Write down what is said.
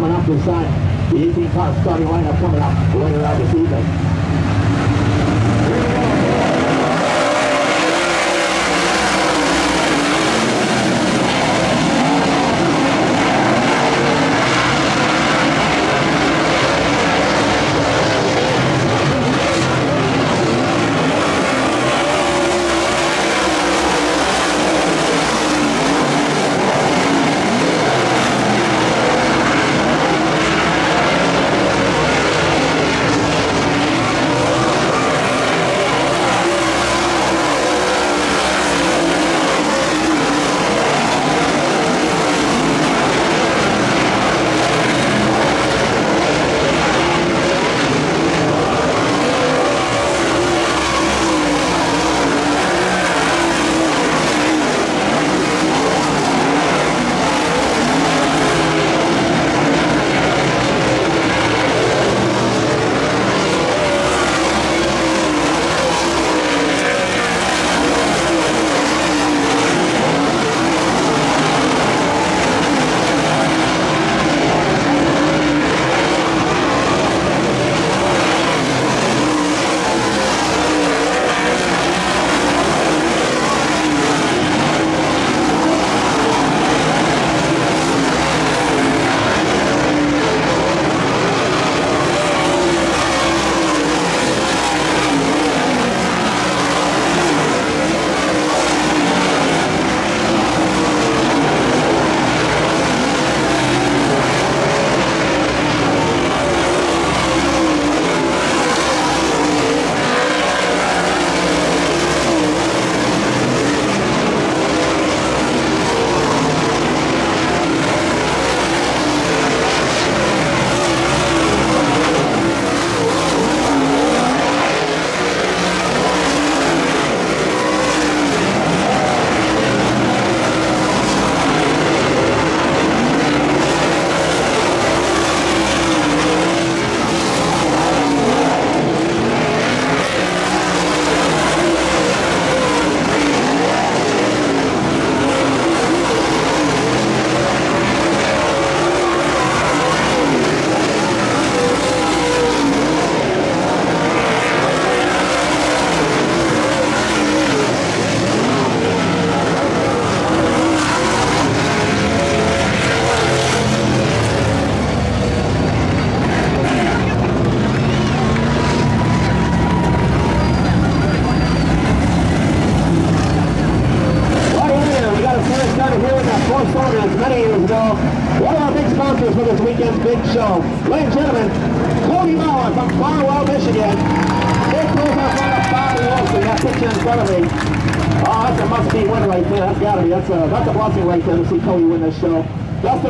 coming up this side. The 18 car starting lineup coming up later on this evening. Many years ago. One of our big sponsors for this weekend's big show. Ladies and gentlemen, Cody Bauer from Farwell, Michigan. Big close-up on the Bob Wilson, that picture in front of me. Oh, that's a must-be win right there. That's got to be. That's a, that's a blessing right there to see Cody win this show. Justin